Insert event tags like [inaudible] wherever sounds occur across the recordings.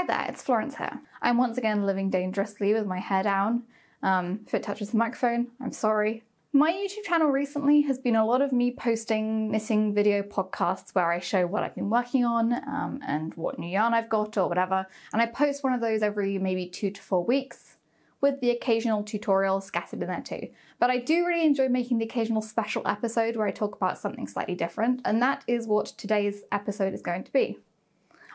Hi there, it's Florence here. I'm once again living dangerously with my hair down. Um, if it touches the microphone, I'm sorry. My YouTube channel recently has been a lot of me posting knitting video podcasts where I show what I've been working on um, and what new yarn I've got or whatever. And I post one of those every maybe two to four weeks with the occasional tutorial scattered in there too. But I do really enjoy making the occasional special episode where I talk about something slightly different, and that is what today's episode is going to be.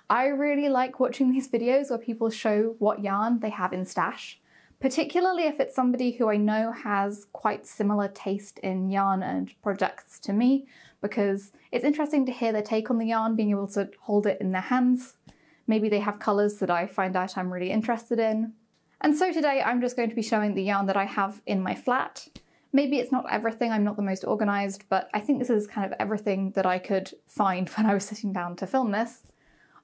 I really like watching these videos where people show what yarn they have in stash, particularly if it's somebody who I know has quite similar taste in yarn and projects to me, because it's interesting to hear their take on the yarn, being able to hold it in their hands. Maybe they have colours that I find out I'm really interested in. And so today I'm just going to be showing the yarn that I have in my flat. Maybe it's not everything, I'm not the most organised, but I think this is kind of everything that I could find [laughs] when I was sitting down to film this.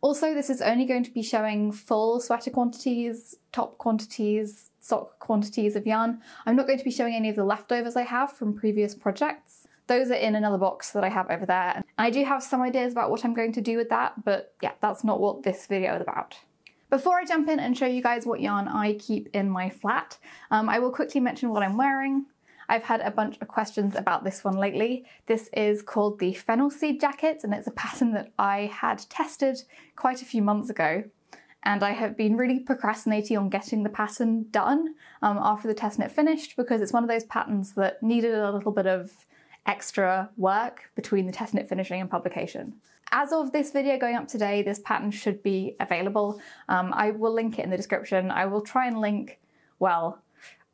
Also, this is only going to be showing full sweater quantities, top quantities, sock quantities of yarn. I'm not going to be showing any of the leftovers I have from previous projects. Those are in another box that I have over there. And I do have some ideas about what I'm going to do with that, but yeah, that's not what this video is about. Before I jump in and show you guys what yarn I keep in my flat, um, I will quickly mention what I'm wearing. I've had a bunch of questions about this one lately. This is called the Fennel Seed Jacket and it's a pattern that I had tested quite a few months ago and I have been really procrastinating on getting the pattern done um, after the test knit finished because it's one of those patterns that needed a little bit of extra work between the test knit finishing and publication. As of this video going up today, this pattern should be available. Um, I will link it in the description. I will try and link, well,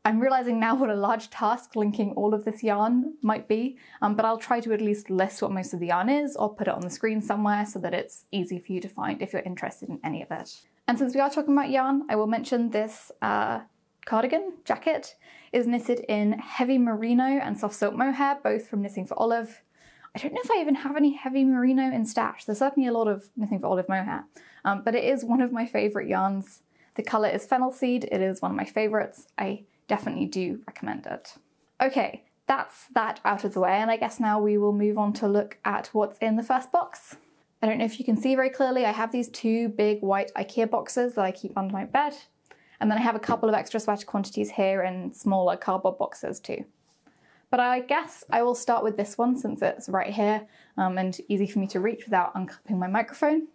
I'm realizing now what a large task linking all of this yarn might be, um, but I'll try to at least list what most of the yarn is or put it on the screen somewhere so that it's easy for you to find if you're interested in any of it. And since we are talking about yarn, I will mention this uh, cardigan jacket is knitted in heavy merino and soft silk mohair, both from Knitting for Olive. I don't know if I even have any heavy merino in stash. There's certainly a lot of Knitting for Olive mohair, um, but it is one of my favorite yarns. The color is fennel seed. It is one of my favorites. I definitely do recommend it. Okay, that's that out of the way, and I guess now we will move on to look at what's in the first box. I don't know if you can see very clearly, I have these two big white IKEA boxes that I keep under my bed, and then I have a couple of extra sweater quantities here in smaller cardboard boxes too. But I guess I will start with this one since it's right here um, and easy for me to reach without unclipping my microphone.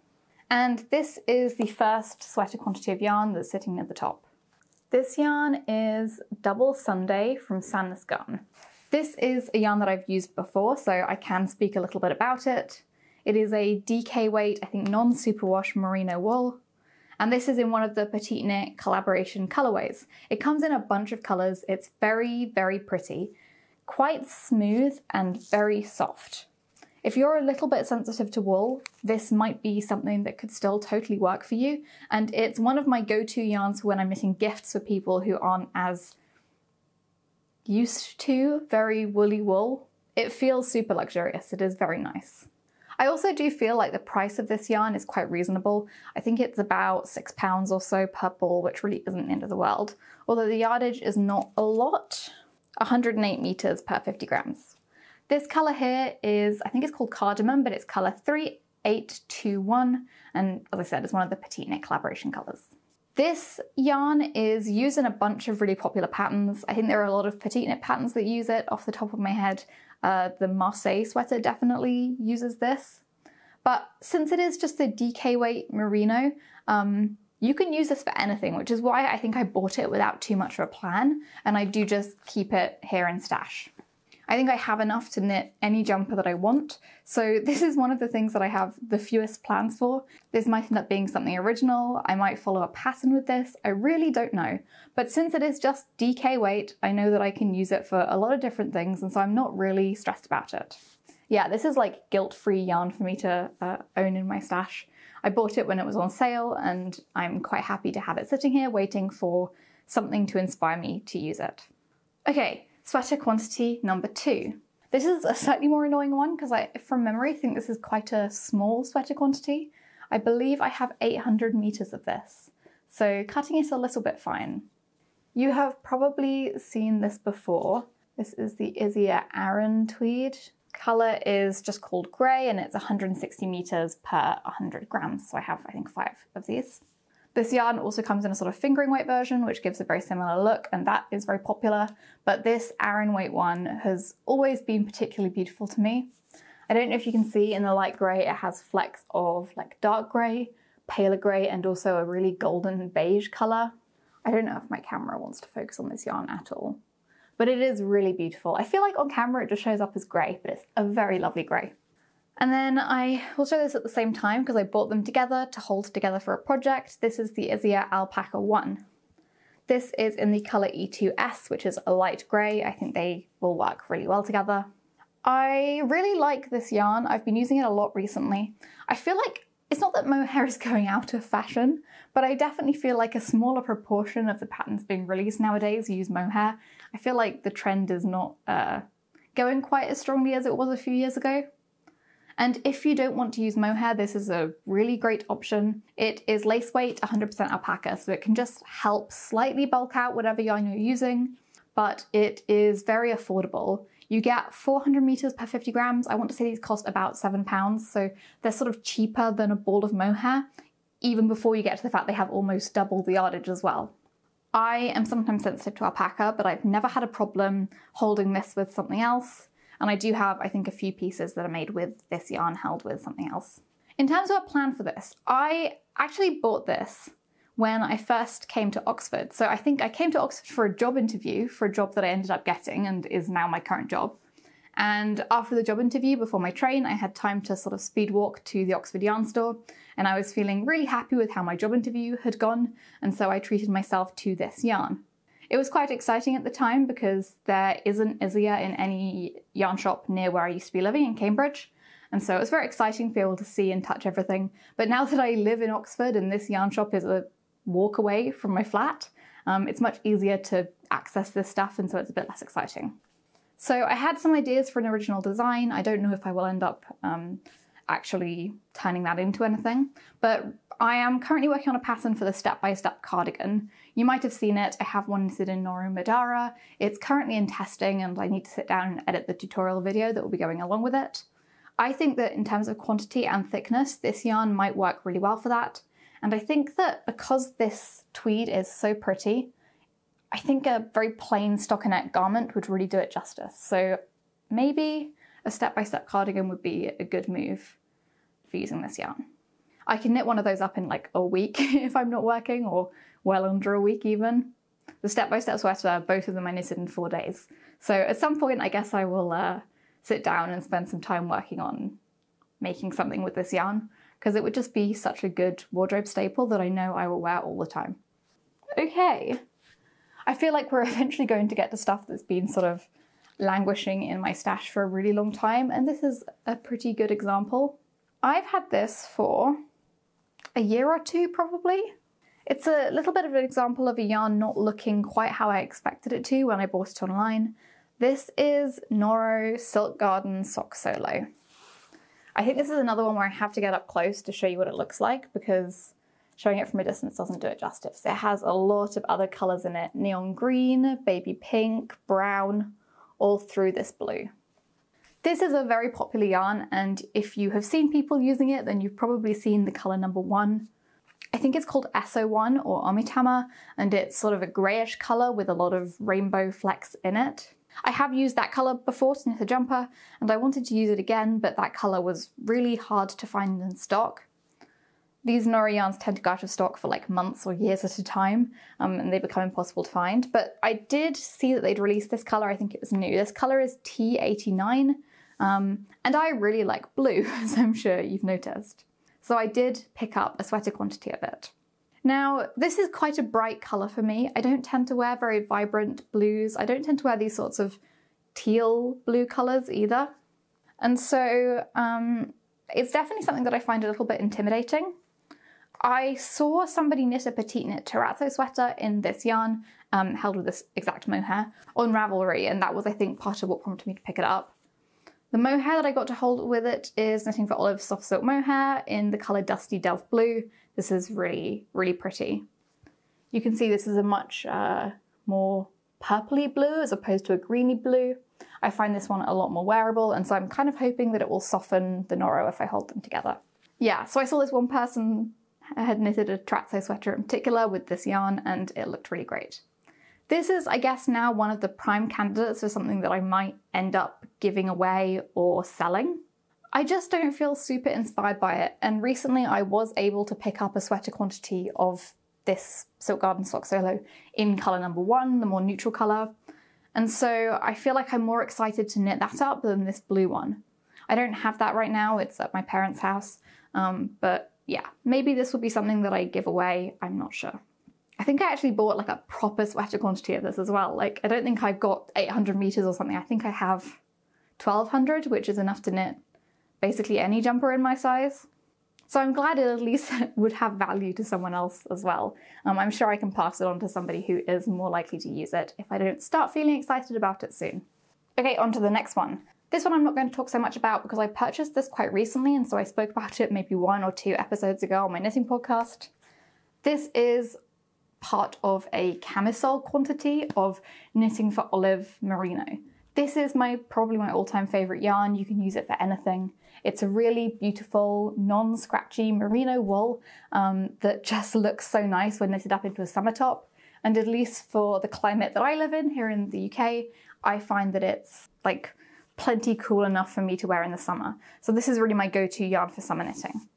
And this is the first sweater quantity of yarn that's sitting at the top. This yarn is Double Sunday from Sandnes Garn. This is a yarn that I've used before, so I can speak a little bit about it. It is a DK weight, I think non-superwash merino wool, and this is in one of the Petite Knit collaboration colorways. It comes in a bunch of colors, it's very, very pretty, quite smooth and very soft. If you're a little bit sensitive to wool, this might be something that could still totally work for you. And it's one of my go-to yarns when I'm knitting gifts for people who aren't as used to very woolly wool. It feels super luxurious. It is very nice. I also do feel like the price of this yarn is quite reasonable. I think it's about six pounds or so per ball, which really isn't the end of the world. Although the yardage is not a lot, 108 meters per 50 grams. This color here is, I think it's called Cardamom, but it's color 3821. And as I said, it's one of the Petite Knit collaboration colors. This yarn is used in a bunch of really popular patterns. I think there are a lot of Petite Knit patterns that use it off the top of my head. Uh, the Marseille sweater definitely uses this. But since it is just a DK weight merino, um, you can use this for anything, which is why I think I bought it without too much of a plan, and I do just keep it here in stash. I think I have enough to knit any jumper that I want. So [laughs] this is one of the things that I have the fewest plans for. This might end up being something original. I might follow a pattern with this. I really don't know. But since it is just DK weight, I know that I can use it for a lot of different things. And so I'm not really stressed about it. Yeah, this is like guilt-free yarn for me to uh, own in my stash. I bought it when it was on sale and I'm quite happy to have it sitting here waiting for something to inspire me to use it. Okay, Sweater quantity number two. This is a slightly more annoying one because I, from memory, think this is quite a small sweater quantity. I believe I have 800 meters of this, so cutting it a little bit fine. You have probably seen this before. This is the Isager Aran tweed. Color is just called gray and it's 160 meters per 100 grams. So I have, I think, five of these. This yarn also comes in a sort of fingering weight version, which gives a very similar look, and that is very popular. But this Aran weight one has always been particularly beautiful to me. I don't know if you can see in the light grey, it has flecks of like dark grey, paler grey, and also a really golden beige colour. I don't know if my camera wants to focus on this yarn at all, but it is really beautiful. I feel like on camera it just shows up as grey, but it's a very lovely grey. And then I will show this at the same time because I bought them together to hold together for a project. This is the Isager Alpaca 1. This is in the colour E2S, which is a light grey. I think they will work really well together. I really like this yarn. I've been using it a lot recently. I feel like it's not that mohair is [laughs] going out of fashion, but I definitely feel like a smaller proportion of the patterns being released nowadays use mohair. I feel like the trend is not uh, going quite as strongly as it was a few years ago. And if you don't want to use mohair, this is a really great option. It is lace weight, 100% alpaca, so it can just help slightly bulk out whatever yarn you're using, but it is very affordable. You get 400 meters per 50 grams. I want to say these cost about seven pounds, so they're sort of cheaper than a ball of mohair, even before you get to the fact they have almost double the yardage as well. I am sometimes sensitive to alpaca, but I've never had a problem holding this with something else. And I do have, I think, a few pieces that are made with this yarn held with something else. In terms of a plan for this, I actually bought this when I first came to Oxford. So I think I came to Oxford for a job interview for a job that I ended up getting and is now my current job. And after the job interview, before my train, I had time to sort of speed walk to the Oxford Yarn store, and I was feeling really happy with how my job interview had gone, and so I treated myself to this yarn. It was quite exciting at the time because there isn't Isager in any yarn shop near where I used to be living in Cambridge. And so it was very exciting to be able to see and touch everything. But now that I live in Oxford and this yarn shop is a walk away from my flat, um, it's much easier to access this stuff and so it's a bit less exciting. So I had some ideas for an original design. I don't know if I will end up um, actually turning that into anything, but I am currently working on a pattern for the step-by-step cardigan. You might have seen it, I have one knitted in Noro Madara. It's currently in testing and I need to sit down and edit the tutorial video that will be going along with it. I think that in terms of quantity and thickness, this yarn might work really well for that. And I think that because this tweed is so pretty, I think a very plain stockinette garment would really do it justice. So maybe a step-by-step cardigan would be a good move for using this yarn. I can knit one of those up in like a week [laughs] if I'm not working, or well under a week even. The step-by-step sweater, both of them I knitted in four days. So at some point, I guess I will uh, sit down and spend some time working on making something with this yarn, because it would just be such a good wardrobe staple that I know I will wear all the time. Okay, I feel like we're [laughs] eventually going to get to stuff that's been sort of languishing in my stash for a really long time, and this is a pretty good example. I've had this for a year or two probably. It's a little bit of an example of a yarn not looking quite how I expected it to when I bought it online. This is Noro Silk Garden Sock Solo. I think this is another one where I have to get up close to show you what it looks like because showing it from a distance doesn't do it justice. It has a lot of other colours in it. Neon green, baby pink, brown, all through this blue. This is a very popular yarn and if you have seen people using it then you've probably seen the colour number one. I think it's called SO1 or Omitama and it's sort of a greyish colour with a lot of rainbow flecks in it. I have used that colour before to knit a jumper and I wanted to use it again but that colour was really hard to find in stock. These Noro yarns tend to go out of stock for like months or years at a time, um, and they become impossible to find. But I did see that they'd released this colour, I think it was new. This colour is T89, um, and I really like blue, [laughs] as I'm sure you've noticed. So I did pick up a sweater quantity of it. Now, this is quite a bright colour for me. I don't tend to wear very vibrant blues. I don't tend to wear these sorts of teal blue colours either. And so um, it's definitely something that I find a little bit intimidating. I saw somebody knit a petite knit terrazzo sweater in this yarn, um, held with this exact mohair, on Ravelry, and that was, I think, part of what prompted me to pick it up. The mohair that I got to hold with it is Knitting for Olive Soft Silk Mohair in the colour Dusty Delft Blue. This is really, really pretty. You can see this is a much uh, more purpley blue as opposed to a greeny blue. I find this one a lot more wearable, and so I'm kind of hoping that it will soften the Noro if I hold them together. Yeah, so I saw this one person had knitted a terrazzo sweater in particular with this yarn and it looked really great. This is, I guess, now one of the prime candidates for something that I might end up giving away or selling. I just don't feel super inspired by it, and recently I was able to pick up a sweater quantity of this Silk Garden Sock Solo in colour number one, the more neutral colour, and so I feel like I'm more excited to knit that up than this blue one. I don't have that right now, it's at my parents' house, um, but yeah, maybe this will be something that I give away, I'm not sure. I think I actually bought like a proper sweater quantity of this as well. Like, I don't think I've got 800 meters or something. I think I have 1200, which is enough to knit basically any jumper in my size. So I'm glad it at least [laughs] would have value to someone else as well. Um, I'm sure I can pass it on to somebody who is more likely to use it if I don't start feeling excited about it soon. Okay, on to the next one. This one I'm not going to talk so much about because I purchased this quite recently and so I spoke about it maybe one or two episodes ago on my knitting podcast. This is part of a camisole quantity of Knitting for Olive Merino. This is my probably my all-time favorite yarn. You can use it for anything. It's a really beautiful, non-scratchy merino wool um, that [laughs] just looks so nice when knitted up into a summer top. And at least for the climate that I live in here in the UK, I find that it's like plenty cool enough for me to wear in the summer. So this is really my go-to yarn for summer knitting.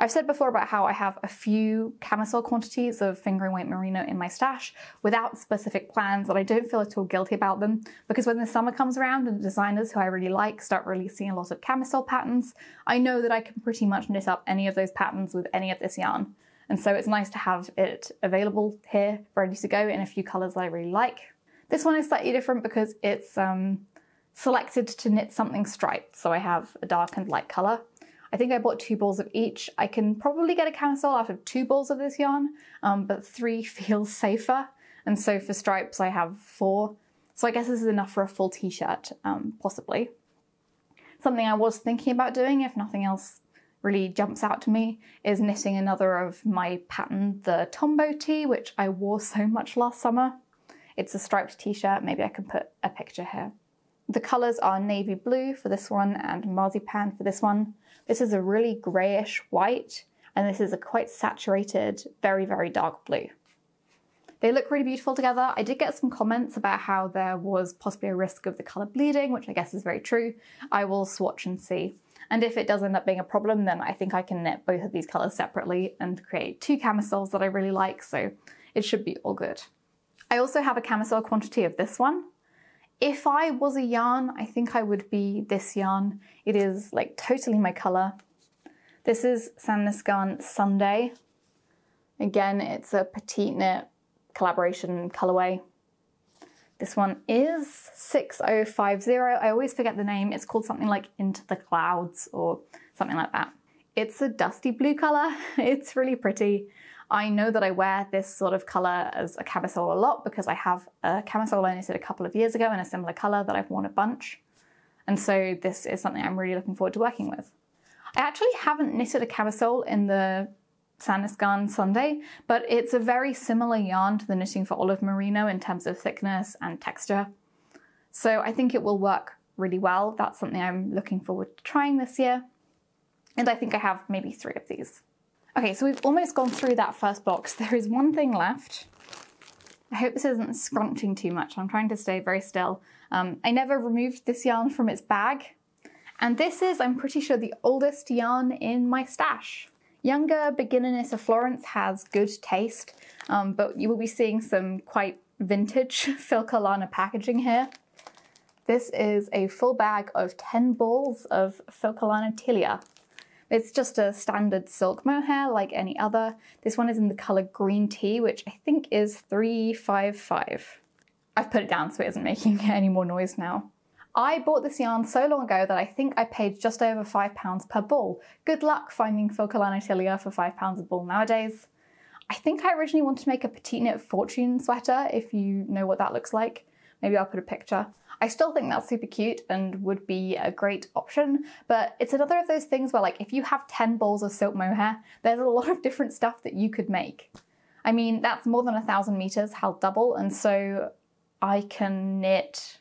I've said before about how I have a few camisole quantities of fingering weight merino in my stash without specific plans and I don't feel at all guilty about them because when the summer comes around and designers who I really like start releasing a lot of camisole patterns, I know that I can pretty much knit up any of those patterns with any of this yarn. And so it's nice to have it available here, ready to go in a few colours that I really like. This one is slightly different because it's um, selected to knit something striped. So I have a dark and light colour I think I bought two balls of each. I can probably get a camisole out of two balls of this yarn, um, but three [laughs] feels safer. And so for stripes, I have four. So I guess this is enough for a full t-shirt, um, possibly. Something I was thinking about doing, if nothing else really jumps out to me, is knitting another of my pattern, the Tombow tee, which I wore so much last summer. It's a striped t-shirt, maybe I can put a picture here. The colours are navy blue for this one and marzipan for this one. This is a really greyish white, and this is a quite saturated, very, very dark blue. They look really beautiful together. I did get some comments about how there was possibly a risk of the colour bleeding, which I guess is very true. I will swatch and see. And if it does end up being a problem, then I think I can knit both of these colours separately and create two camisoles that I really like, so it should be all good. I also have a camisole quantity of this one, if I was a yarn, I think I would be this yarn. It is like totally my color. This is Sandnes Garn Sunday. Again, it's a petite knit collaboration colorway. This one is 6050. I always forget the name. It's called something like Into the Clouds or something like that. It's a dusty blue color. [laughs] It's really pretty. I know that I wear this sort of colour as a camisole a lot because I have a camisole I knitted a couple of years ago in a similar colour that I've worn a bunch. And so this is something I'm really looking forward to working with. I actually haven't knitted a camisole in the Sandnes Garn Sunday, but it's a very similar yarn to the knitting for olive merino in terms of thickness and texture. So I think it will work really well. That's something I'm looking forward to trying this year. And I think I have maybe three of these. Okay, so we've almost gone through that first box. [laughs] There is one thing left. I hope this isn't scrunching too much. I'm trying to stay very still. Um, I never removed this yarn from its bag. And this is, I'm pretty sure, the oldest yarn in my stash. Younger beginner knitter Florence has good taste, um, but you will be seeing some quite vintage [laughs] Filcolana packaging here. This is a full bag of 10 balls of Filcolana Tilia. It's just a standard silk mohair like any other. This one is in the color green tea, which I think is 355. I've put it down so it isn't making [laughs] any more noise now. I bought this yarn so long ago that I think I paid just over £5 per ball. Good luck finding Filcolana Tilia for £5 a ball nowadays. I think I originally wanted to make a petite knit fortune sweater, if you know what that looks like. Maybe I'll put a picture. I still think that's super cute and would be a great option, but it's another of those things where like if you have 10 balls of silk mohair, there's a lot of different stuff that you could make. I mean, that's more than a thousand meters held double, and so I can knit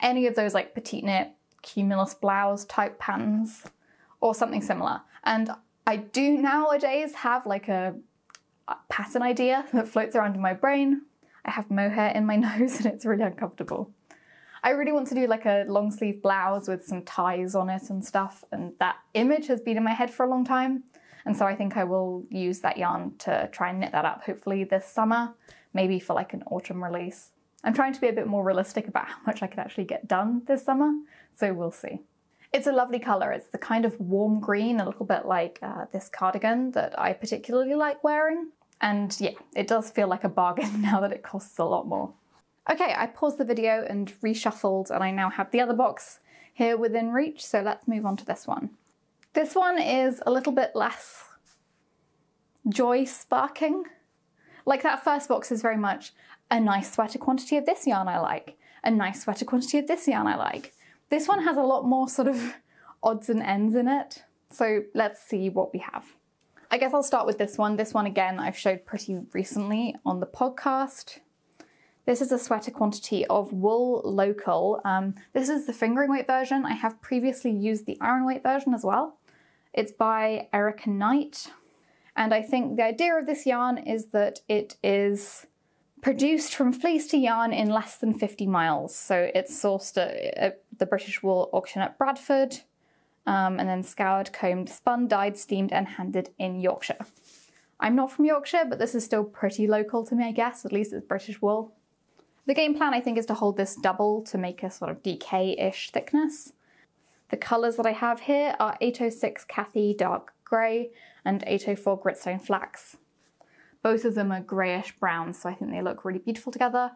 any of those like petite knit cumulus blouse type patterns or something similar. And I do nowadays have like a, pattern idea [laughs] that floats around in my brain. I have mohair in my [laughs] nose and it's really uncomfortable. I really want to do like a long sleeve blouse with some ties on it and stuff, and that image has been in my head for a long time. And so I think I will use that yarn to try and knit that up, hopefully this summer, maybe for like an autumn release. I'm trying to be a bit more realistic about how much I can actually get done this summer, so we'll see. It's a lovely colour. It's the kind of warm green, a little bit like uh, this cardigan that I particularly like wearing. And yeah, it does feel like a bargain [laughs] now that it costs a lot more. Okay, I paused the video and reshuffled and I now have the other box here within reach, so let's move on to this one. This one is a little bit less joy sparking. Like that first box is very much a nice sweater quantity of this yarn I like, a nice sweater quantity of this yarn I like. This one has a lot more sort of [laughs] odds and ends in it, so let's see what we have. I guess I'll start with this one. This one again I've showed pretty recently on the podcast. This is a sweater quantity of wool local. Um, this is the fingering weight version. I have previously used the Aran weight version as well. It's by Erika Knight. And I think the idea of this yarn is that it is produced from fleece to yarn in less than 50 miles. So it's sourced at, at the British Wool Auction at Bradford, um, and then scoured, combed, spun, dyed, steamed, and handed in Yorkshire. I'm not from Yorkshire, but this is still pretty local to me, I guess. At least it's British wool. The game plan, I think, is to hold this double to make a sort of DK-ish thickness. The colours that I have here are 806 Kathy Dark Grey and 804 Gritstone Flax. Both of them are greyish brown, so I think they look really beautiful together.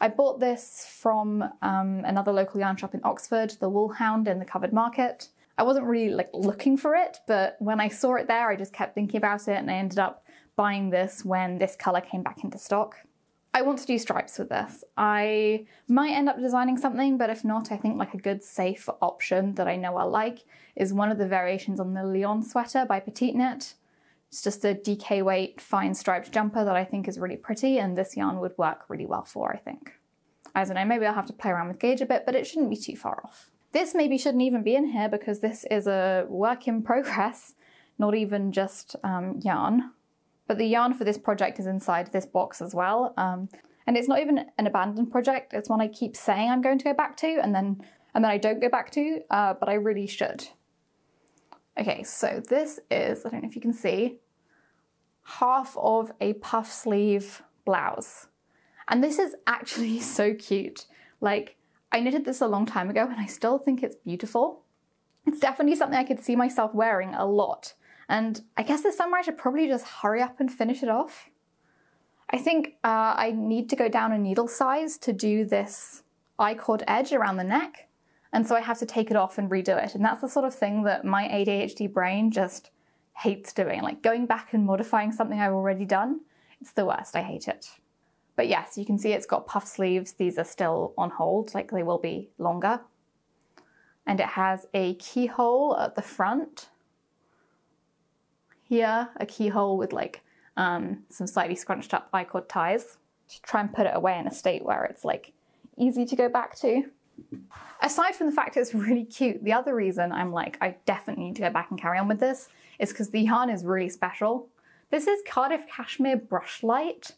I bought this from um, another local yarn shop in Oxford, the Woolhound in the Covered Market. I wasn't really like looking for it, but when I saw it there, I just kept thinking about it and I ended up buying this when this colour came back into stock. I want to do stripes with this. I might end up designing something, but if not, I think like a good safe option that I know I'll like is one of the variations on the Leon sweater by Petite Knit. It's just a DK weight fine striped jumper that I think is really pretty and this yarn would work really well for, I think. I don't know, maybe I'll have to play around with gauge a bit, but it shouldn't be too far off. This maybe shouldn't even be in here because this is a work in progress, not even just um, yarn. But the yarn for this project is inside this box as well. Um, and it's not even an abandoned project. It's one I keep saying I'm going to go back to and then and then I don't go back to, uh, but I really should. Okay, so this is, I don't know if you can see, half of a puff sleeve blouse. And this is actually [laughs] so cute. Like, I knitted this a long time ago and I still think it's beautiful. It's definitely something I could see myself wearing a lot. And I guess this summer I should probably just hurry up and finish it off. I think uh, I need to go down a needle size to do this I-cord edge around the neck. And so I have to take it off and redo it. And that's the sort of thing that my ADHD brain just hates doing. Like going back and modifying something I've already done, it's the worst. I hate it. But yes, you can see it's got puff sleeves. These are still on hold, like they will be longer. And it has a keyhole at the front here, a keyhole with like um, some slightly scrunched up I-cord ties to try and put it away in a state where it's like easy to go back to. Aside from the fact it's really cute, the other reason I'm like, I definitely need to go back and carry on with this is because the yarn is really special. This is Cardiff Cashmere Brush Light.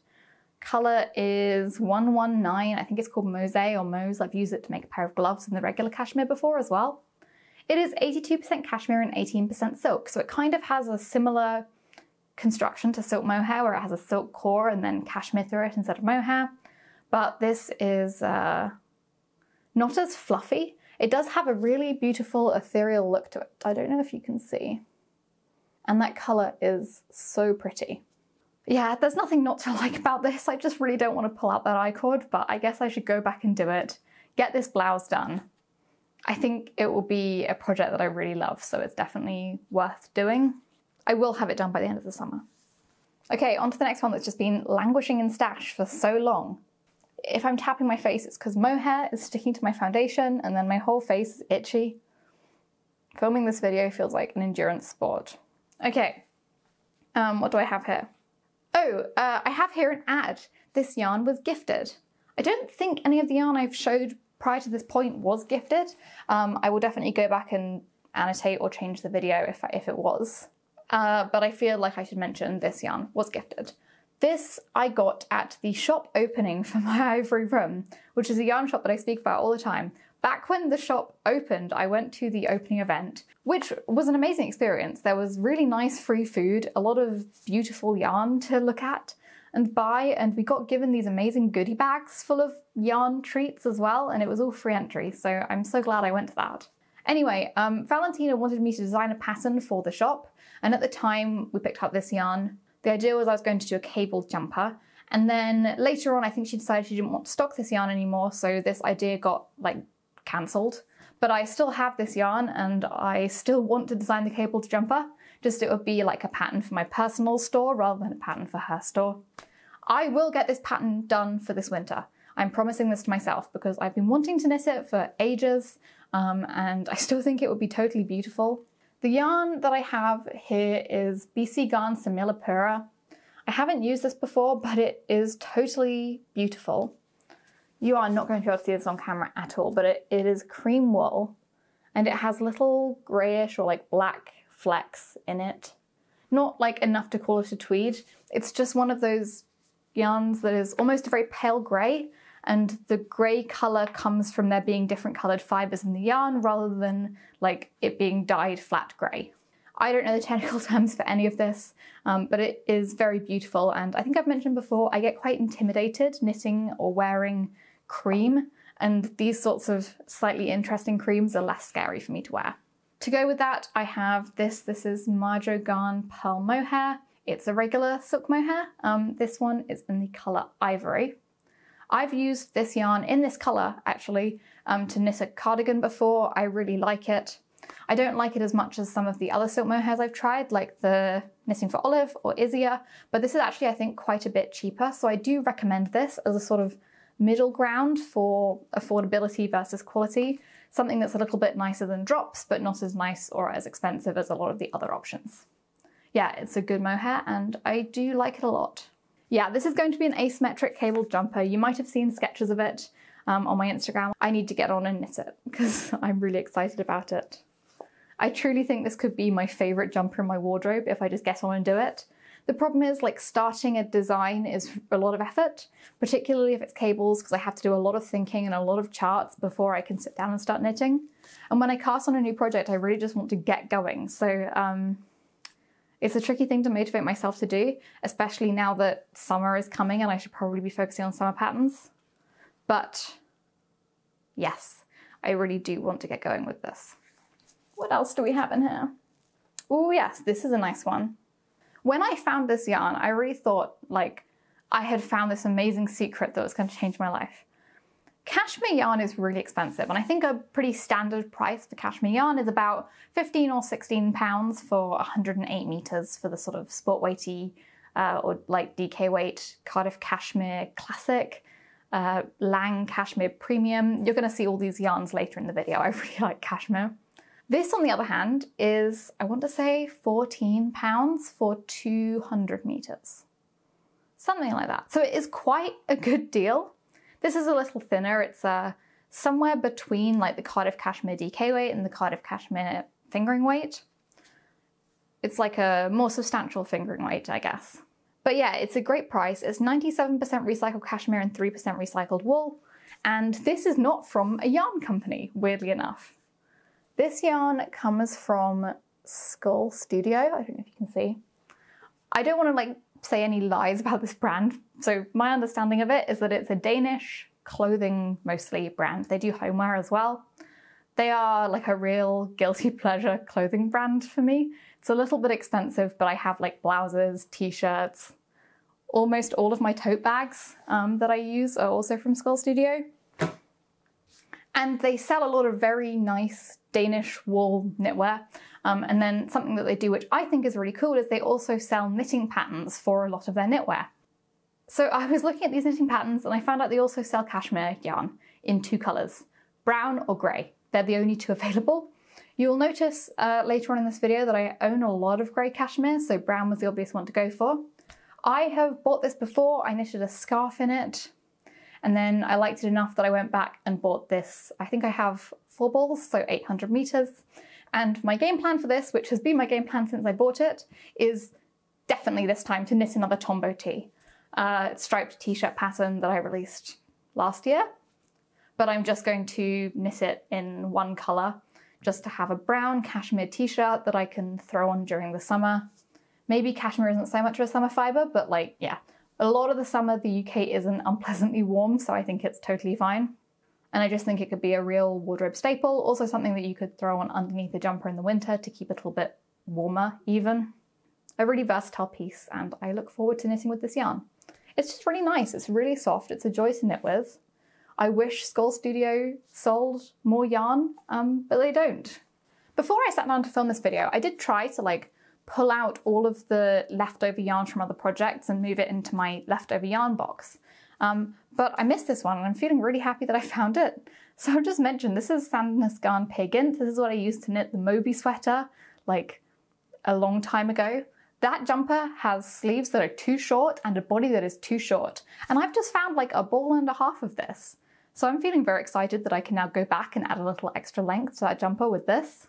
Color is 119, I think it's called Mose or Mose. I've used it to make a pair of gloves in the regular cashmere before as well. It is 82% cashmere and 18% silk, so it kind of has a similar construction to silk mohair where it has a silk core and then cashmere through it instead of mohair. But this is uh, not as fluffy. It does have a really beautiful ethereal look to it. I don't know if you can see. And that colour is so pretty. Yeah, there's nothing not to [laughs] like about this. I just really don't want to pull out that I-cord, but I guess I should go back and do it. Get this blouse done. I think it will be a project that I really love, so it's definitely worth doing. I will have it done by the end of the summer. Okay, on to the next one that's just been languishing in stash for so long. If I'm tapping my face, it's because mohair is sticking to my foundation and then my whole face is itchy. Filming this video feels like an endurance sport. Okay, um, what do I have here? Oh, uh, I have here an ad. This yarn was gifted. I don't think any of the yarn I've showed prior to this point was gifted. Um, I will definitely go back and annotate or change the video if, if it was. Uh, but I feel like I should mention this yarn was gifted. This I got at the shop opening for [laughs] my ivory room, which is a yarn shop that I speak about all the time. Back when the shop opened, I went to the opening event, which was an amazing experience. There was really nice free food, a lot of beautiful yarn to look at and buy, and we got given these amazing goodie bags full of yarn treats as well, and it was all free entry, so I'm so glad I went to that. Anyway, um, Valentina wanted me to design a pattern for the shop, and at the time we picked up this yarn. The idea was I was going to do a cable jumper, and then later on I think she decided she didn't want to stock this yarn anymore, so this idea got like cancelled. But I still have this yarn and I still want to design the cable jumper, just it would be like a pattern for my personal store rather than a pattern for her store. I will get this pattern done for this winter. I'm promising this to myself because I've been wanting to knit it for ages um, and I still think it would be totally beautiful. The yarn that I have here is BC Garn Similipura. I haven't used this before, but it is totally beautiful. You are not going to be able to see this on camera at all, but it, it is cream wool and it has little grayish or like black flecks in it. Not like enough to call it a tweed. It's just one of those yarns that is almost a very pale grey and the grey colour comes from there being different coloured fibres in the yarn rather than like it being dyed flat grey. I don't know the [laughs] technical terms for any of this, um, but it is very beautiful and I think I've mentioned before I get quite intimidated knitting or wearing cream, and these sorts of slightly interesting creams are less scary for me to wear. To go with that, I have this. This is Marjo Garn Pearl Mohair. It's a regular silk mohair. Um, this one is in the colour Ivory. I've used this yarn in this colour actually um, to knit a cardigan before. I really like it. I don't like it as much as some of the other silk mohairs I've tried, like the Knitting for Olive or Isager, but this is actually, I think, quite a bit cheaper. So I do recommend this as a sort of middle ground for affordability versus quality, something that's a little bit nicer than drops, but not as nice or as expensive as a lot of the other options. Yeah, it's a good mohair and I do like it a lot. Yeah, this is going to be an asymmetric cable jumper. You might have seen sketches of it um, on my Instagram. I need to get on and knit it [laughs] because I'm really excited about it. I truly think this could be my favorite jumper in my wardrobe if I just get on and do it. The problem is like starting a design is a lot of effort, particularly if it's cables, because I have to do a lot of thinking and a lot of charts before I can sit down and start knitting. And when I cast on a new project, I really just want to get going. So um, it's a tricky thing to motivate myself to do, especially now that summer is coming and I should probably be focusing on summer patterns. But yes, I really do want to get going with this. What else do we have in here? Oh yes, this is a nice one. When I found this yarn, I really thought like I had found this amazing secret that was going to change my life. Cashmere yarn is really expensive, and I think a pretty standard price for cashmere yarn is about 15 or 16 pounds for 108 meters for the sort of sport weighty uh, or like DK weight Cardiff Cashmere Classic, uh, Lang Cashmere Premium. You're going to see all these yarns later in the video. I [laughs] really like cashmere. This, on the other hand, is, I want to say, 14 pounds for 200 meters. Something like that. So it is quite a good deal. This is a little thinner. It's uh, somewhere between like the Cardiff Cashmere DK weight and the Cardiff Cashmere fingering weight. It's like a more substantial fingering weight, I guess. But yeah, it's a great price. It's 97% recycled cashmere and 3% recycled wool. And this is not from a yarn company, weirdly enough. This yarn comes from Skall Studio. I don't know if you can see. I don't want to like say any lies about this brand. So my understanding of it is that it's a Danish clothing mostly brand. They do homeware as well. They are like a real guilty [laughs] pleasure clothing brand for me. It's a little bit expensive, but I have like blouses, t-shirts. Almost all of my tote bags um, that I use are also from Skall Studio. And they sell a lot of very nice Danish wool knitwear. Um, and then something that they do, which I think is really cool, is they also sell knitting patterns for a lot of their knitwear. So I was looking at these knitting patterns and I found out they also sell cashmere yarn in two colours, brown or grey. They're the only two [laughs] available. You'll notice uh, later on in this video that I own a lot of grey cashmere, so brown was the obvious one to go for. I have bought this before, I knitted a scarf in it, and then I liked it enough that I went back and bought this. I think I have four balls, so 800 meters. And my game plan for this, which has been my game plan since I bought it, is definitely this time to knit another Tombow tee. Uh, striped t-shirt pattern that I released last year. But I'm just going to knit it in one colour, just to have a brown cashmere t-shirt that I can throw on during the summer. Maybe cashmere isn't so much of a summer fibre, but like, yeah. A lot of the summer, the UK isn't unpleasantly warm, so I think it's totally fine. And I just think it could be a real wardrobe staple, also something that you could throw on underneath a jumper in the winter to keep it a little bit warmer, even. A really versatile piece, and I look forward to knitting with this yarn. It's just really nice, it's really soft, it's a joy to knit with. I wish Skall Studio sold more yarn, um, but they don't. Before I sat down to film this video, I did try to like pull out all of the leftover yarn from other projects and move it into my leftover yarn box. Um, but I missed this one and I'm feeling really happy that I [laughs] found it. So I'll just mention this is Sandnes Garn Peer This is what I used to knit the Moby sweater like a long time ago. That jumper has sleeves that are too short and a body that is too short. And I've just found like a ball and a half of this. So I'm feeling very excited that I can now go back and add a little extra length to that jumper with this.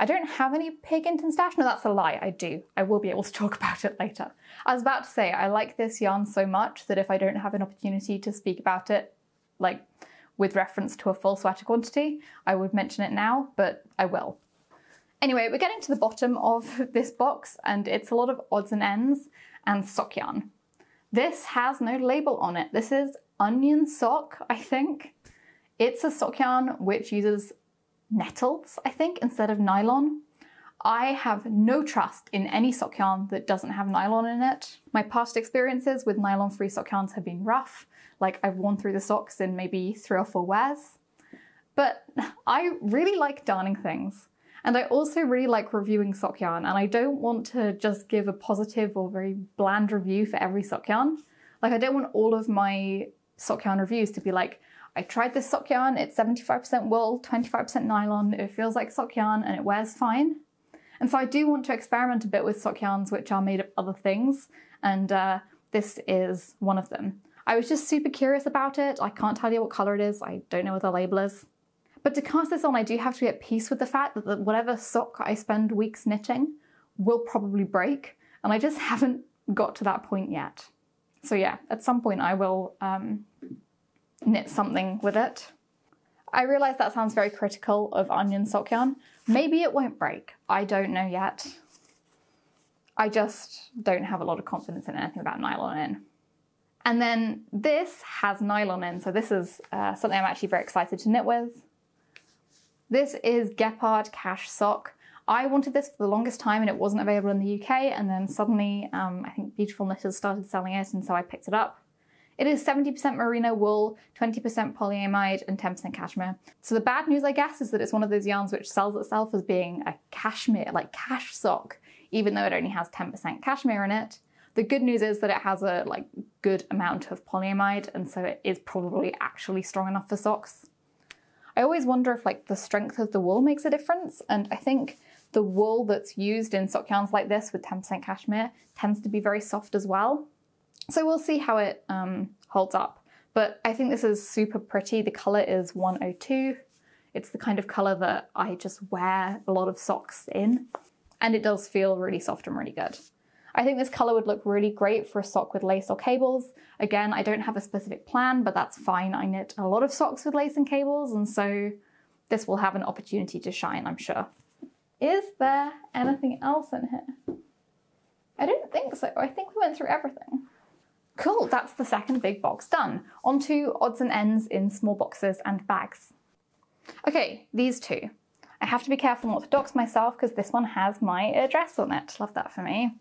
I don't have any Gynt in stash. No, that's a lie. I do. I will be able to [laughs] talk about it later. I was about to say, I like this yarn so much that if I don't have an opportunity to speak about it, like with reference to a full sweater quantity, I would mention it now, but I will. Anyway, we're getting to the bottom of [laughs] this box and it's a lot of odds and ends and sock yarn. This has no label on it. This is onion sock, I think. It's a sock yarn which uses nettles, I think, instead of nylon. I have no trust in any sock yarn that doesn't have nylon in it. My past experiences with nylon-free sock yarns have been rough, like I've worn through the socks in maybe three or four wears. But [laughs] I really like darning things. And I also really like reviewing sock yarn, and I don't want to just give a positive or very bland review for every sock yarn. Like, I don't want all of my sock yarn reviews to be like, I tried this sock yarn, it's 75% wool, 25% nylon, it feels like sock yarn and it wears fine. And so I do want to experiment a bit with sock yarns which are made of other things, and uh, this is one of them. I was just super curious about it. I can't tell you what colour it is, I don't know what the label is. But to cast this on, I do have to be at peace with the fact that the, whatever sock I spend weeks knitting will probably break, and I just [laughs] haven't got to that point yet. So yeah, at some point I will um, knit something with it. I realise that sounds very critical of onion sock yarn. Maybe it won't break. I don't know yet. I just don't have a lot of confidence in anything about nylon in. And then this has nylon in, so this is uh, something I'm actually very excited to knit with. This is Gepard Cash Sock. I wanted this for the longest time and it wasn't available in the UK, and then suddenly um, I think Beautiful Knitters started selling it, and so I picked it up. It is 70% merino wool, 20% polyamide, and 10% cashmere. So the bad news, I guess, is that it's one of those yarns which sells itself as being a cashmere, like cash sock, even though it only has 10% cashmere in it. The good news is that it has a like good amount of polyamide, and so it is probably actually strong enough for socks. I always wonder if like the strength of the wool makes a difference, and I think the wool that's used in sock yarns like this with 10% cashmere tends to be very soft as well. So we'll see how it um, holds up. But I think this is super pretty. The color is 102. It's the kind of color that I just wear a lot of socks in. And it does feel really soft and really good. I think this color would look really great for a sock with lace or cables. Again, I don't have a specific plan, but that's fine. I knit a lot of socks with lace and cables, and so this will have an opportunity to shine, I'm sure. Is there anything else in here? I don't think so. I think we went through everything. Cool, that's the second big box done. On to odds and ends in small boxes and bags. Okay, these two. I have to be careful not to dox myself because this one has my address on it. Love that for me.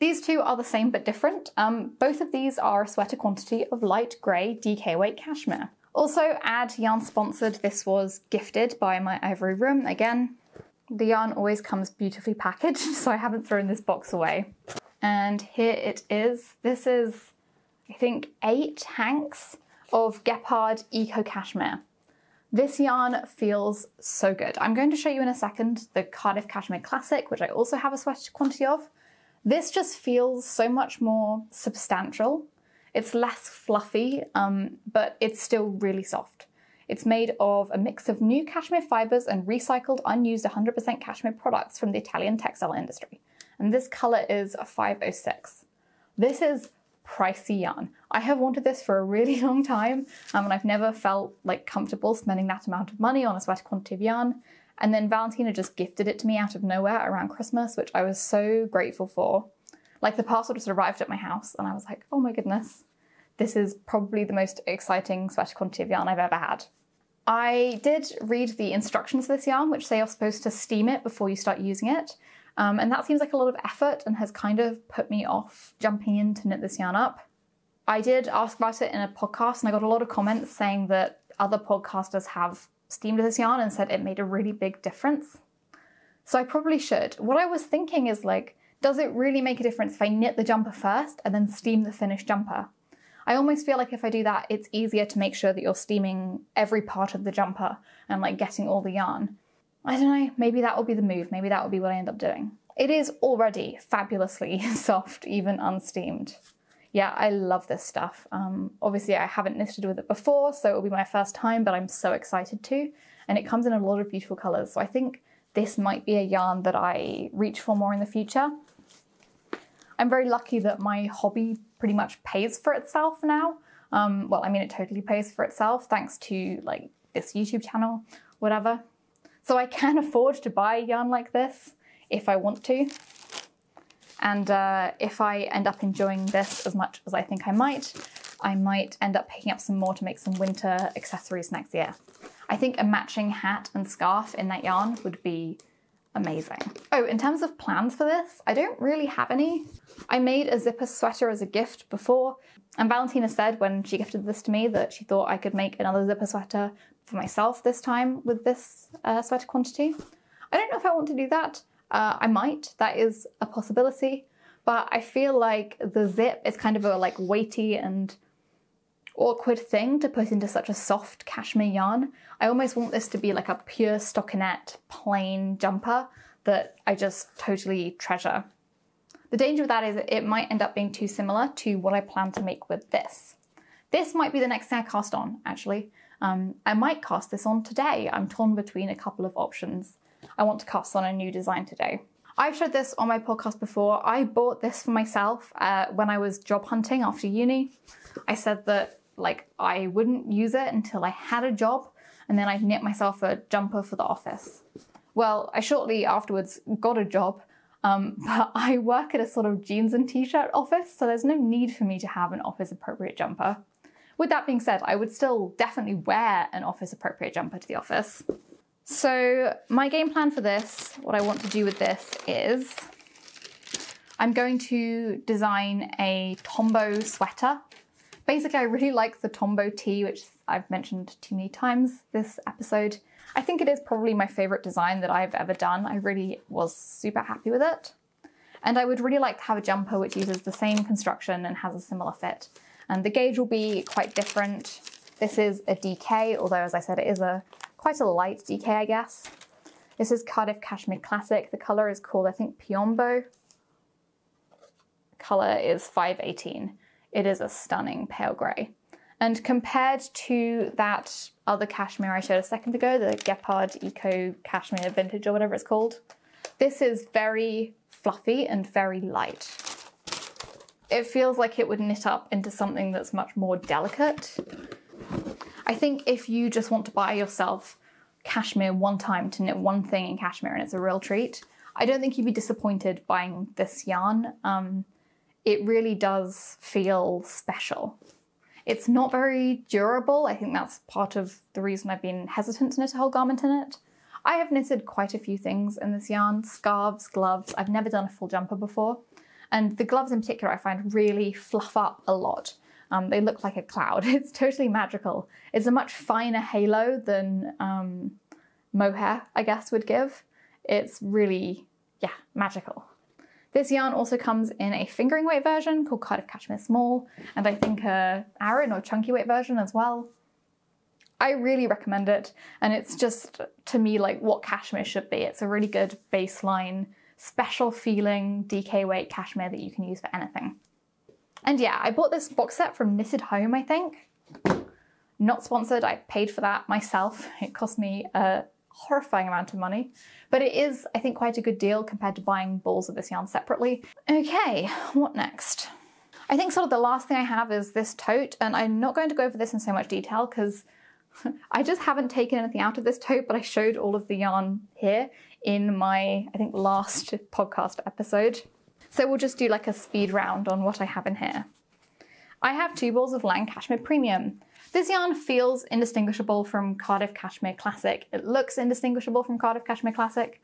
These two are the same but different. Um, both of these are a sweater quantity of light grey DK weight cashmere. Also, add yarn sponsored. This was gifted by my Ivory Room. Again, the yarn always comes beautifully packaged, [laughs] so I haven't thrown this box away. And here it is. This is, I think, eight hanks of Gepard Eco Cashmere. This yarn feels so good. I'm going to show you in a second the Cardiff Cashmere Classic, which I also have a sweater quantity of. This just feels so much more substantial. It's less fluffy, um, but it's still really soft. It's made of a mix of new cashmere fibers and recycled, unused 100% cashmere products from the Italian textile industry. And this color is 506. This is pricey yarn. I have wanted this for a really [laughs] long time um, and I've never felt like comfortable spending that amount of money on a sweater quantity of yarn. And then Valentina just gifted it to me out of nowhere around Christmas, which I was so grateful for. Like the parcel just arrived at my house and I was like, oh my goodness, this is probably the most exciting sweater quantity of yarn I've ever had. I did read the instructions for this yarn, which say you're supposed to steam it before you start using it. Um, and that seems like a lot of effort and has kind of put me off jumping in to knit this yarn up. I did ask about it in a podcast and I got a lot of comments saying that other podcasters have steamed this yarn and said it made a really big difference. So I probably should. What I was thinking is like, does it really make a difference if I knit the jumper first and then steam the finished jumper? I almost feel like if I do that, it's easier to make sure that you're steaming every part of the jumper and like getting all the yarn. I don't know, maybe that will be the move. Maybe that will be what I end up doing. It is already fabulously [laughs] soft, even unsteamed. Yeah, I love this stuff. Um, obviously, I haven't knitted with it before, so it'll be my first time, but I'm so excited to. And it comes in a lot of beautiful colours, so I think this might be a yarn that I reach for more in the future. I'm very lucky that my hobby pretty much pays for itself now. Um, well, I mean, it totally pays for itself thanks to like this YouTube channel, whatever. So I can [laughs] afford to buy yarn like this if I want to. And uh, if I end up enjoying this as much as I think I might, I might end up picking up some more to make some winter accessories next year. I think a matching hat and scarf in that yarn would be amazing. Oh, in terms of plans for this, I don't really have any. I made a zipper sweater as a gift before, and Valentina said when she gifted this to me that she thought I could make another zipper sweater for myself this time with this uh, sweater quantity. I don't know if I want to do that. Uh, I might, that is a possibility, but I feel like the zip is kind of a like weighty and awkward thing to put into such a soft cashmere yarn. I almost want this to be like a pure stockinette plain jumper that I just totally treasure. The danger with that is it might end up being too similar to what I plan to make with this. This might be the next thing I cast on, actually. Um, I might cast this on today. I'm torn between a couple of options. I want to cast on a new design today. I've showed this on my podcast before. I bought this for myself uh, when I was job hunting after uni. I said that like I wouldn't use it until I had a job and then I'd knit myself a jumper for the office. Well, I shortly afterwards got a job, um, [laughs] but I work at a sort of jeans and t-shirt office, so there's no need for me to have an office appropriate jumper. With that being said, I would still definitely wear an office appropriate jumper to the office. So my game plan for this, what I want to do with this is I'm going to design a Tombow sweater Basically, I really like the Tombow tee, which I've mentioned too many times this episode. I think it is probably my favorite design that I've ever done. I really was super happy with it. And I would really like to have a jumper which uses the same construction and has a similar fit. And the gauge will be quite different. This is a DK, although as I said, it is a quite a light DK, I guess. This is Cardiff Cashmere Classic. The color is called, I think, Piombo. Color is 518 it is a stunning pale grey. And compared to that other cashmere I showed a second ago, the Gepard Eco Cashmere Vintage or whatever it's called, this is very fluffy and very light. It feels like it would knit up into something that's much more delicate. I think if you just want to buy yourself cashmere one time to knit one thing in cashmere and it's a real treat, I don't think you'd be disappointed buying this yarn. Um, it really does feel special. It's not very durable. I think that's part of the reason I've been hesitant to knit a whole garment in it. I have knitted quite a few things in this yarn, scarves, gloves. I've never done a full jumper before. And the gloves in particular I find really fluff up a lot. Um, they look like a cloud. [laughs] It's totally magical. It's a much finer halo than um, mohair, I guess, would give. It's really, yeah, magical. This yarn also comes in a fingering weight version called Cardiff Cashmere Small, and I think a Aran or chunky weight version as well. I really recommend it, and it's just to me like what cashmere should be. It's a really good baseline, special feeling DK weight cashmere that you can use for anything. And yeah, I bought this box set from Knitted Home, I think. Not sponsored, I paid for that myself. [laughs] It cost me a horrifying amount of money, but it is, I think, quite a good deal compared to buying balls of this yarn separately. Okay, what next? I think sort of the last thing I have is this tote, and I'm not going to go over this in so much detail because [laughs] I just haven't taken anything out of this tote, but I showed all of the yarn here in my, I think, last podcast episode. So we'll just do like a speed round on what I have in here. I have two balls of Lang Cashmere Premium. This yarn feels indistinguishable from Cardiff Cashmere Classic. It looks indistinguishable from Cardiff Cashmere Classic.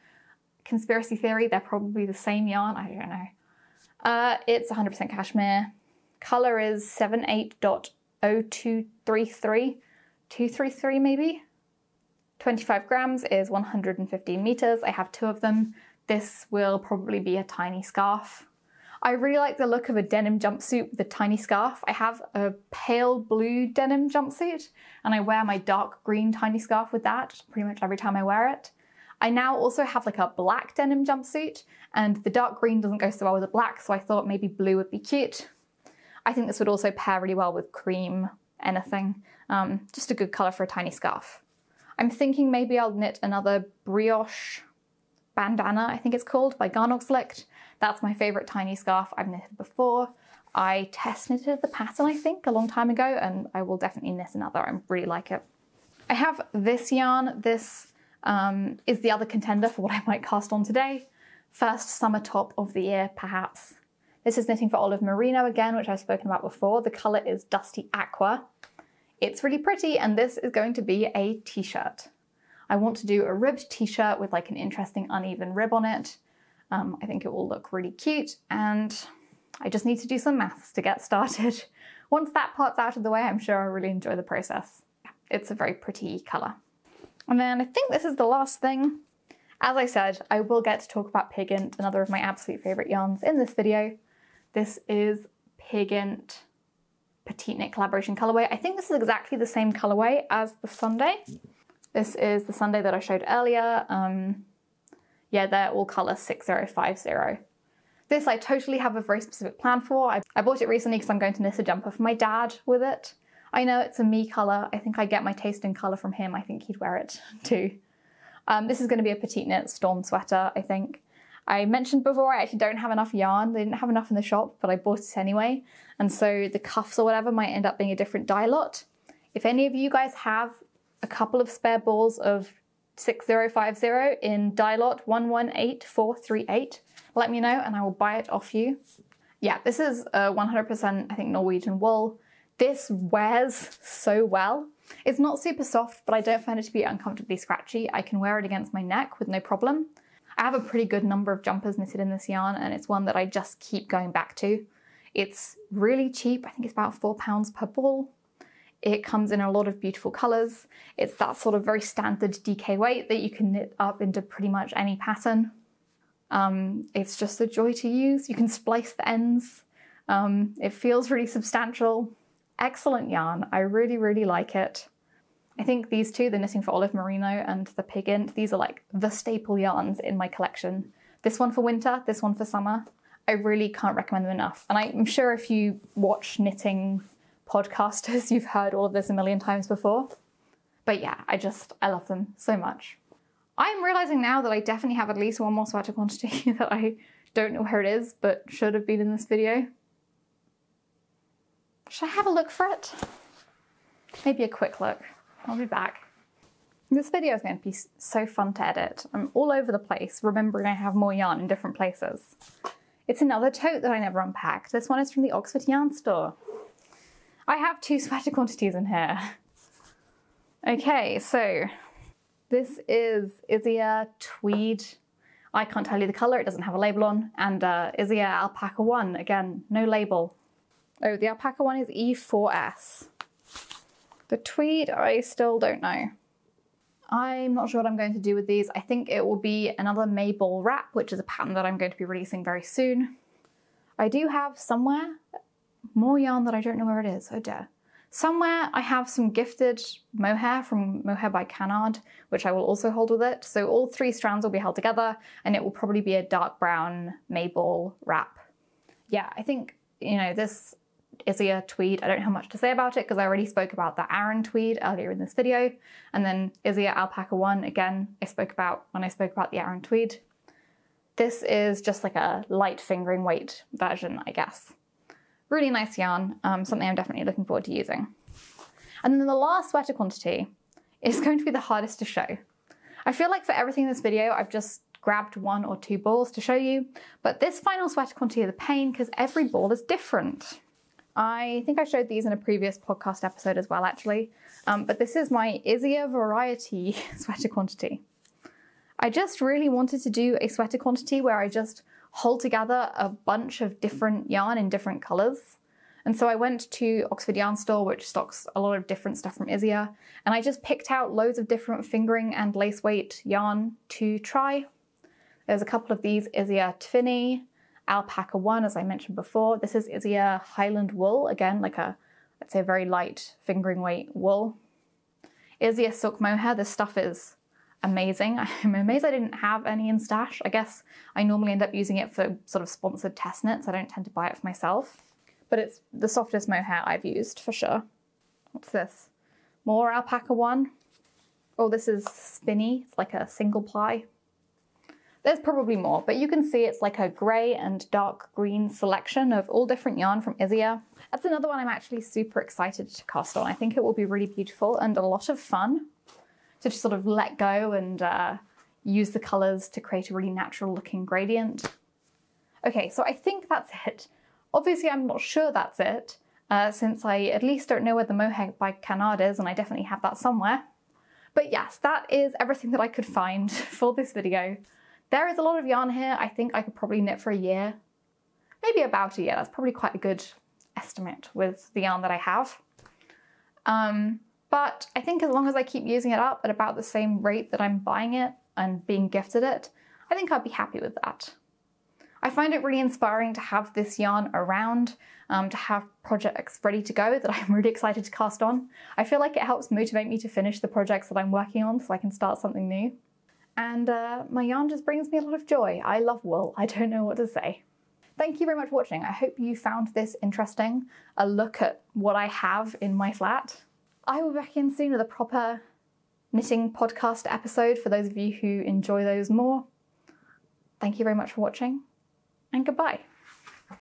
Conspiracy theory, they're probably the same yarn, I don't know. Uh, it's 100% cashmere. Color is 78.0233, 233 maybe. 25 grams is 115 meters. I have two of them. This will probably be a tiny scarf. I really like the look of a denim jumpsuit with a tiny scarf. I have a pale blue denim jumpsuit and I wear my dark green tiny scarf with that pretty much every time I wear it. I now also have like a black denim jumpsuit and the dark green doesn't go so well with the black so I thought maybe blue would be cute. I think this would also pair really well with cream anything. Um, just a good colour for a tiny scarf. I'm thinking maybe I'll knit another brioche bandana, I think it's called, by Garn Select. That's my favourite tiny scarf I've knitted before. I test knitted the pattern, I think, a long time ago, and I will definitely knit another. I really like it. I have this yarn. This um, is the other contender for what I might cast on today. First summer top of the year, perhaps. This is knitting for Olive Merino again, which I've spoken about before. The colour is Dusty Aqua. It's really pretty, and this is going to be a t-shirt. I want to do a ribbed t-shirt with like an interesting uneven rib on it. Um, I think it will look really cute and I just need to do some maths to get started. [laughs] Once that part's out of the way, I'm sure I'll really enjoy the process. It's a very pretty colour. And then I think this is the last thing. As I said, I will get to talk about Peer Gynt, another of my absolute favourite yarns in this video. This is Peer Gynt Petite Knit Collaboration colorway. I think this is exactly the same colorway as the Sunday. This is the Sunday that I showed earlier. Um, yeah, they're all color 6050. This I totally have a very specific plan for. I, I bought it recently because I'm going to knit a jumper for my dad with it. I know it's a me color. I think I get my taste in color from him. I think he'd wear it [laughs] too. Um, this is going to be a petite knit storm sweater, I think. I mentioned before I actually don't have enough yarn. They didn't have enough in the shop, but I bought it anyway. And so the cuffs or whatever might end up being a different dye lot. If any of you guys have a couple of spare balls of 6050 in dye lot 118438. Let me know and I will buy it off you. Yeah, this is a 100% I think Norwegian wool. This wears so well. It's not super soft, but I don't find it to be uncomfortably scratchy. I can wear it against my neck with no problem. I have a pretty good number of jumpers knitted in this yarn and it's one that I just keep going back to. It's really cheap. I think it's about four pounds per ball. It comes in a lot of beautiful colors. It's that sort of very standard DK weight that you can knit up into pretty much any pattern. Um, it's just a joy to use. You can splice the ends. Um, it feels really substantial. Excellent yarn. I really, really like it. I think these two, the Knitting for Olive Merino and the Peer Gynt, these are like the staple yarns in my collection. This one for winter, this one for summer. I really can't recommend them enough. And I'm sure if you watch knitting podcasters, [laughs] you've heard all of this a million times before. But yeah, I just, I love them so much. I'm realizing now that I definitely have at least one more sweater quantity [laughs] that I don't know where it is, but should have been in this video. Should I have a look for it? Maybe a quick look. I'll be back. This video is going to be so fun to edit. I'm all over the place, remembering I have more yarn in different places. It's another tote that I never unpacked. This one is from the Oxford Yarn Store. I have two sweater quantities in here. Okay, so this is Isager Tweed. I can't tell you the colour, it doesn't have a label on. And uh, Isager Alpaca 1, again, no label. Oh, the Alpaca one is E4S. The Tweed, I still don't know. I'm not sure what I'm going to do with these. I think it will be another Maybole wrap, which is a pattern that I'm going to be releasing very soon. I do have somewhere more yarn that I don't know where it is. Oh dear. Somewhere I have some gifted mohair from Mohair by Canard, which I will also hold with it. So all three strands will be held together and it will probably be a dark brown Maybole wrap. Yeah, I think, you know, this Isager tweed. I don't have much to say about it because I already spoke about the Aran tweed earlier in this video. And then Isager Alpaca 1, again, I spoke about when I spoke about the Aran tweed. This is just like a light fingering weight version, I guess. Really nice yarn, um, something I'm definitely looking forward to using. And then the last sweater quantity is [laughs] going to be the hardest to show. I feel like for everything in this video, I've just grabbed one or two balls to show you, but this final sweater quantity is a pain because every ball is different. I think I showed these in a previous podcast episode as well, actually, um, but this is my Isager Variety [laughs] sweater quantity. I just really wanted to do a sweater quantity where I just hold together a bunch of different yarn in different colours. And so I went to Oxford Yarn Store, which stocks a lot of different stuff from Isager, and I just picked out loads of different fingering and lace weight yarn to try. There's a couple of these Isager Tvinni, Alpaca 1, as I mentioned before. This is Isager Highland Wool, again, like a, let's say, a very light fingering weight wool. Isager Silk Mohair, this stuff is amazing. [laughs] I'm amazed I didn't have any in stash. I guess I normally end up using it for sort of sponsored test knits. I don't tend to buy it for myself. But it's the softest mohair I've used for sure. What's this? More alpaca one. Oh, this is Spinni. It's like a single ply. There's probably more, but you can see it's like a grey and dark green selection of all different yarn from Isager. That's another one I'm actually super excited to cast on. I think it will be really beautiful and a lot of fun to just sort of let go and uh, use the colours to create a really natural looking gradient. Okay, so I think that's it. Obviously, I'm not sure that's it, uh, since I at least don't know where the Mohair by Canard is, and I definitely have that somewhere. But yes, that is everything that I could find [laughs] for this video. There is a lot of yarn here. I think I could probably knit for a year. Maybe about a year. That's probably quite a good estimate with the yarn that I have. Um, but I think as long as I keep using it up at about the same rate that I'm buying it and being gifted it, I think I'd be happy with that. I find it really inspiring to have this yarn around, um, to have projects ready to go that [laughs] I'm really excited to cast on. I feel like it helps motivate me to finish the projects that I'm working on so I can start something new. And uh, my yarn just brings me a lot of joy. I love wool, I don't know what to say. Thank you very much for watching. I hope you found this interesting, a look at what I have in my flat. I will be back in soon with a proper knitting podcast episode for those of you who enjoy those more. Thank you very much for watching, and goodbye.